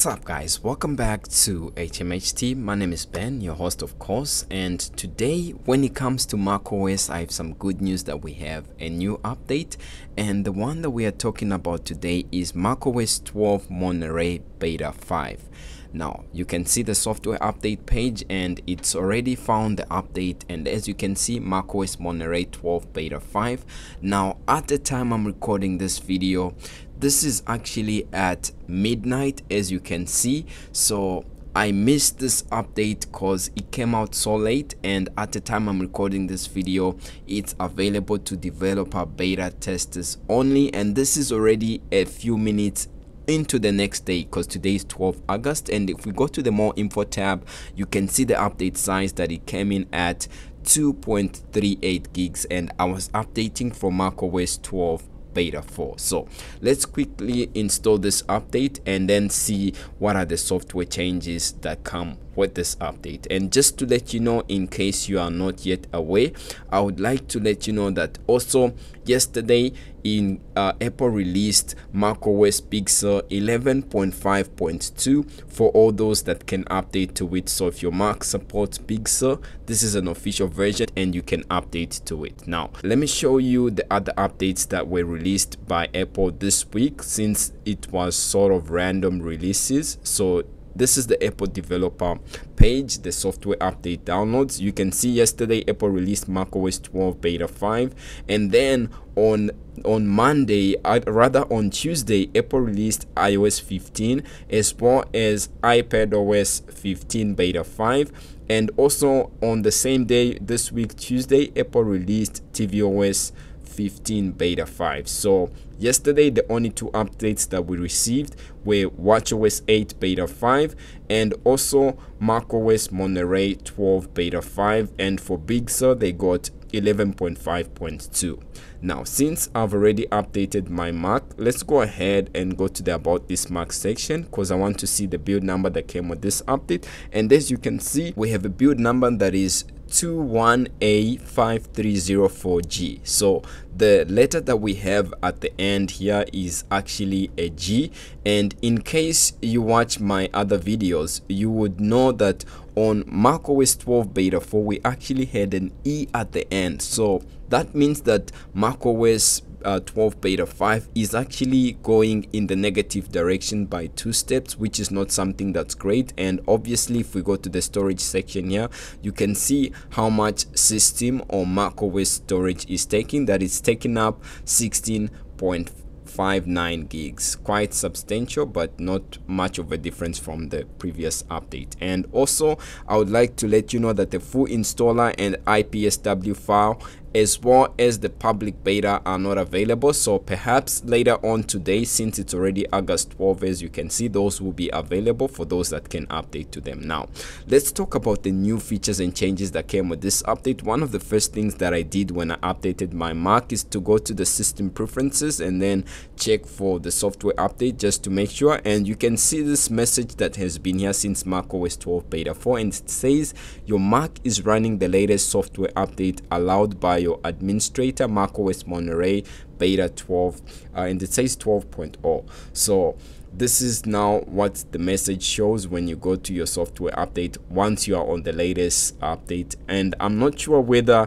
What's up guys, welcome back to HMHT. My name is Ben, your host of course, and today when it comes to macOS, I have some good news that we have a new update and the one that we are talking about today is macOS 12 Monterey Beta 5. Now you can see the software update page and it's already found the update and as you can see macOS Monterey 12 Beta 5. Now at the time I'm recording this video this is actually at midnight as you can see. So I missed this update because it came out so late and at the time I'm recording this video it's available to developer beta testers only. And this is already a few minutes into the next day because today is 12 August. And if we go to the more info tab you can see the update size that it came in at 2.38 gigs. And I was updating from macOS 12 beta 4 so let's quickly install this update and then see what are the software changes that come this update. And just to let you know in case you are not yet aware i would like to let you know that also yesterday in uh, apple released macOS sur 11.5.2 for all those that can update to it. So if your mac supports sur this is an official version and you can update to it. Now let me show you the other updates that were released by apple this week since it was sort of random releases. So this is the apple developer page. The software update downloads. You can see yesterday apple released macOS 12 beta 5 and then on on monday rather on tuesday apple released ios 15 as well as ipad os 15 beta 5 and also on the same day this week tuesday apple released tvOS 15 beta 5 so yesterday the only two updates that we received were watchOS 8 beta 5 and also macOS Monterey 12 beta 5 and for Big Sur they got 11.5.2 now since I've already updated my Mac let's go ahead and go to the about this Mac section because I want to see the build number that came with this update. And as you can see we have a build number that is 21A5304G. So the letter that we have at the end here is actually a G and in case you watch my other videos you would know that on macOS 12 beta 4 we actually had an E at the end so that means that macOS uh, 12 beta 5 is actually going in the negative direction by two steps which is not something that's great. And obviously if we go to the storage section here you can see how much system or macOS storage is taking. That is taking up 16.5 59 gigs. Quite substantial but not much of a difference from the previous update. And also i would like to let you know that the full installer and ipsw file as well as the public beta are not available so perhaps later on today since it's already august 12 as you can see those will be available for those that can update to them now. Let's talk about the new features and changes that came with this update. One of the first things that i did when i updated my mac is to go to the system preferences and then check for the software update just to make sure. And you can see this message that has been here since mac os 12 beta 4 and it says your mac is running the latest software update allowed by your administrator macOS Monterey beta 12 uh, and it says 12.0 so this is now what the message shows when you go to your software update once you are on the latest update. And i'm not sure whether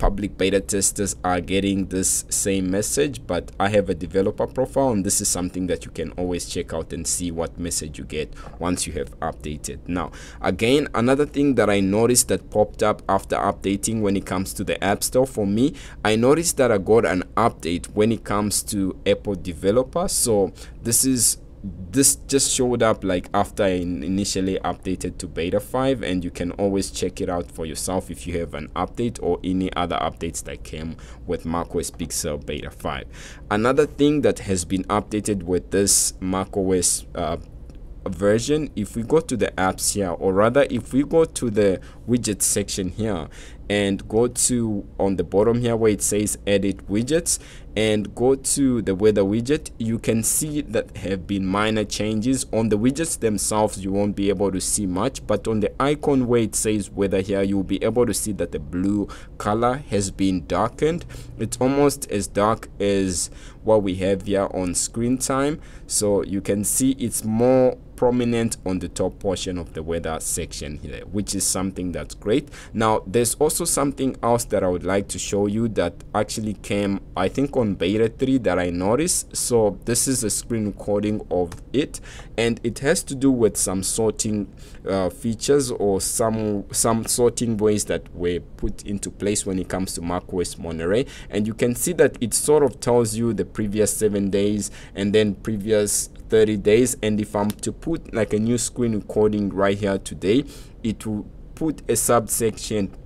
public beta testers are getting this same message but i have a developer profile and this is something that you can always check out and see what message you get once you have updated. Now again another thing that i noticed that popped up after updating when it comes to the app store for me i noticed that i got an update when it comes to apple developer. So this is this just showed up like after I initially updated to beta 5 and you can always check it out for yourself if you have an update or any other updates that came with macOS Pixel beta 5 another thing that has been updated with this macOS uh, version if we go to the apps here or rather if we go to the widget section here and go to on the bottom here where it says edit widgets and go to the weather widget you can see that have been minor changes. On the widgets themselves you won't be able to see much but on the icon where it says weather here you'll be able to see that the blue color has been darkened. It's almost as dark as what we have here on screen time. So you can see it's more prominent on the top portion of the weather section here which is something that's great. Now there's also something else that i would like to show you that actually came i think on beta 3 that i noticed. So this is a screen recording of it and it has to do with some sorting uh, features or some some sorting ways that were put into place when it comes to macOS Monterey. And you can see that it sort of tells you the previous seven days and then previous 30 days and if I'm to put like a new screen recording right here today it will put a subsection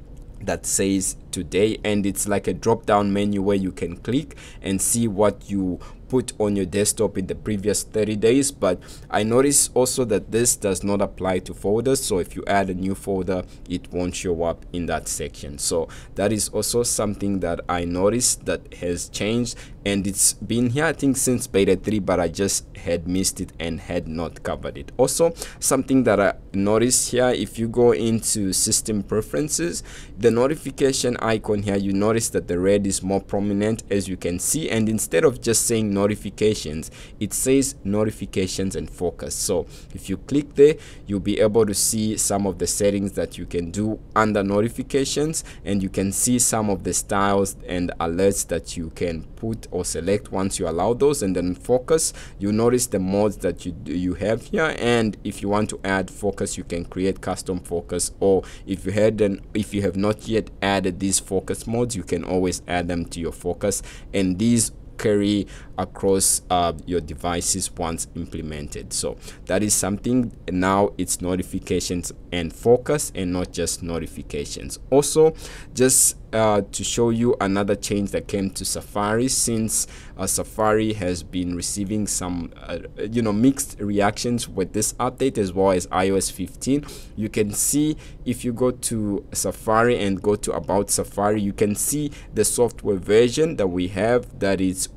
that says today and it's like a drop down menu where you can click and see what you put on your desktop in the previous 30 days. But I notice also that this does not apply to folders so if you add a new folder it won't show up in that section. So that is also something that I noticed that has changed and it's been here I think since beta 3 but I just had missed it and had not covered it. Also something that I noticed here if you go into system preferences the notification icon here you notice that the red is more prominent as you can see and instead of just saying notifications it says notifications and focus. So if you click there you'll be able to see some of the settings that you can do under notifications and you can see some of the styles and alerts that you can put or select once you allow those and then focus. You notice the modes that you you have here and if you want to add focus you can create custom focus or if you had an if you have not yet added these focus modes you can always add them to your focus. And these carry across uh, your devices once implemented. So that is something now it's notifications and focus and not just notifications. Also just uh, to show you another change that came to Safari since uh, Safari has been receiving some uh, you know mixed reactions with this update as well as iOS 15 you can see if you go to Safari and go to about Safari you can see the software version that we have that is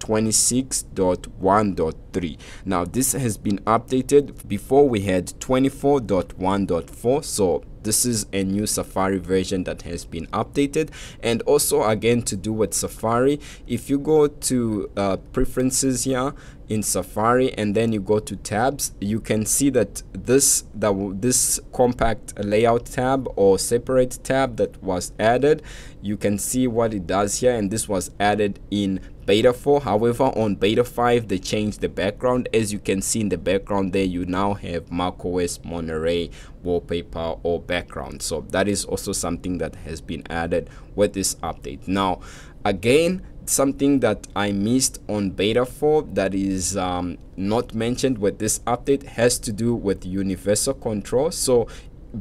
1.26.1.3 now this has been updated. Before we had 24.1.4 so this is a new safari version that has been updated. And also again to do with safari if you go to uh, preferences here in Safari and then you go to tabs you can see that this that this compact layout tab or separate tab that was added you can see what it does here. And this was added in beta 4 however on beta 5 they changed the background. As you can see in the background there you now have macOS Monterey wallpaper or background. So that is also something that has been added with this update. Now again something that I missed on beta 4 that is um, not mentioned with this update has to do with universal control. So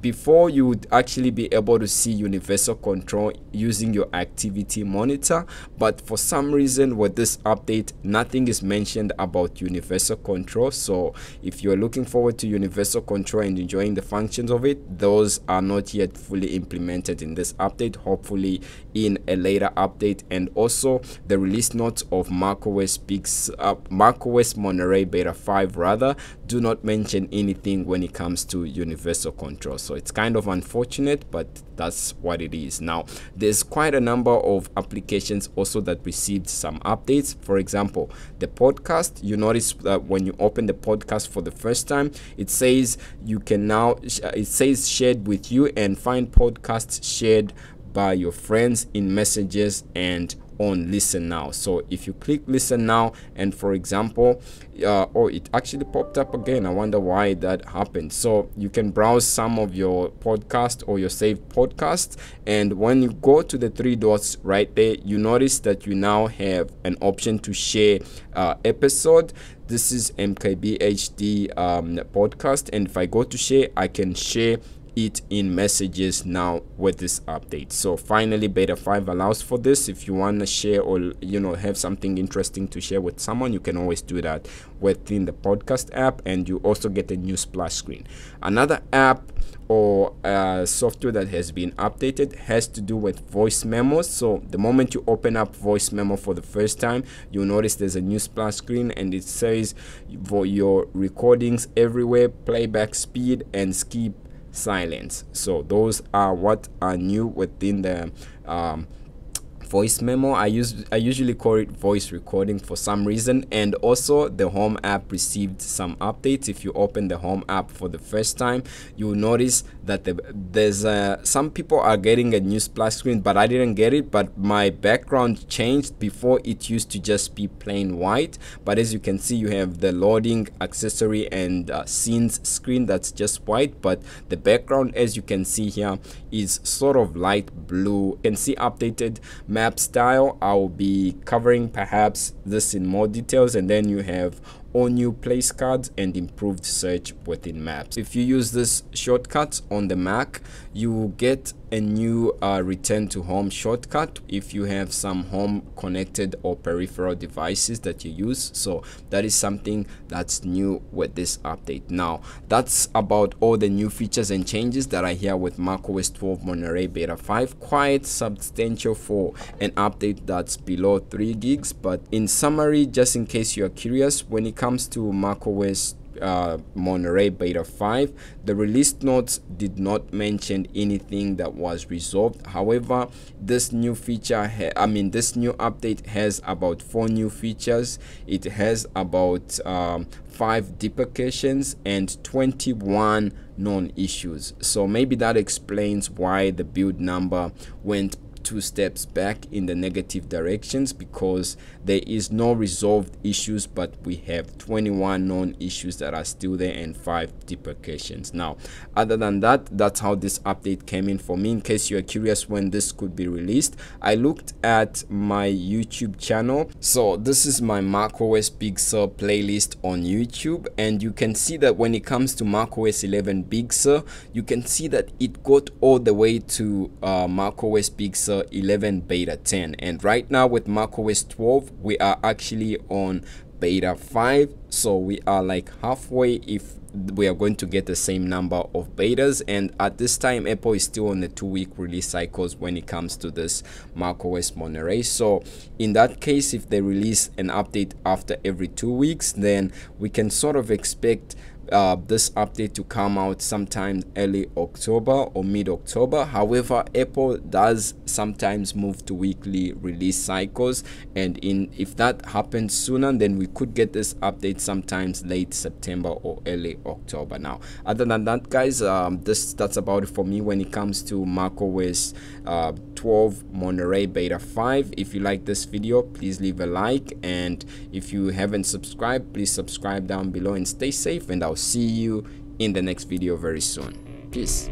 before you would actually be able to see universal control using your activity monitor but for some reason with this update nothing is mentioned about universal control. So if you're looking forward to universal control and enjoying the functions of it those are not yet fully implemented in this update hopefully in a later update. And also the release notes of macOS speaks up uh, macOS Monterey beta 5 rather do not mention anything when it comes to universal control. So it's kind of unfortunate but that's what it is. Now there's quite a number of applications also that received some updates. For example the podcast. You notice that when you open the podcast for the first time it says you can now uh, it says shared with you and find podcasts shared by your friends in messages and on listen now. So if you click listen now and for example uh, oh it actually popped up again. I wonder why that happened. So you can browse some of your podcast or your saved podcast and when you go to the three dots right there you notice that you now have an option to share uh, episode. This is mkbhd um, podcast. And if i go to share i can share it in messages now with this update. So finally beta 5 allows for this. If you want to share or you know have something interesting to share with someone you can always do that within the podcast app and you also get a new splash screen. Another app or uh, software that has been updated has to do with voice memos. So the moment you open up voice memo for the first time you'll notice there's a new splash screen and it says for your recordings everywhere playback speed and skip silence. So those are what are new within the um, voice memo. I use i usually call it voice recording for some reason and also the home app received some updates. If you open the home app for the first time you'll notice that the, there's uh, some people are getting a new splash screen but i didn't get it but my background changed. Before it used to just be plain white but as you can see you have the loading accessory and uh, scenes screen that's just white but the background as you can see here is sort of light blue. You can see updated map style i'll be covering perhaps this in more details and then you have all new place cards and improved search within maps. If you use this shortcut on the mac you get a new uh, return to home shortcut if you have some home connected or peripheral devices that you use. So that is something that's new with this update. Now that's about all the new features and changes that are here with macOS 12 Monterey Beta 5 quite substantial for an update that's below 3 gigs but in summary just in case you're curious when it comes to macOS uh, Monterey Beta 5, the release notes did not mention anything that was resolved. However, this new feature, I mean, this new update has about four new features. It has about um, five deprecations and 21 known issues. So maybe that explains why the build number went two steps back in the negative directions because there is no resolved issues but we have 21 known issues that are still there and five deprecations. Now other than that that's how this update came in for me. In case you're curious when this could be released i looked at my youtube channel. So this is my macOS Big Sur playlist on youtube and you can see that when it comes to macOS 11 Big Sur you can see that it got all the way to uh, macOS Big Sur 11 beta 10 and right now with macOS 12 we are actually on beta 5 so we are like halfway if we are going to get the same number of betas. And at this time apple is still on the two week release cycles when it comes to this macOS monterey. So in that case if they release an update after every two weeks then we can sort of expect uh, this update to come out sometime early October or mid October. However, Apple does sometimes move to weekly release cycles, and in if that happens sooner, then we could get this update sometimes late September or early October. Now, other than that, guys, um, this that's about it for me when it comes to macOS uh, 12 Monterey Beta 5. If you like this video, please leave a like, and if you haven't subscribed, please subscribe down below and stay safe. And I'll see you in the next video very soon. Peace.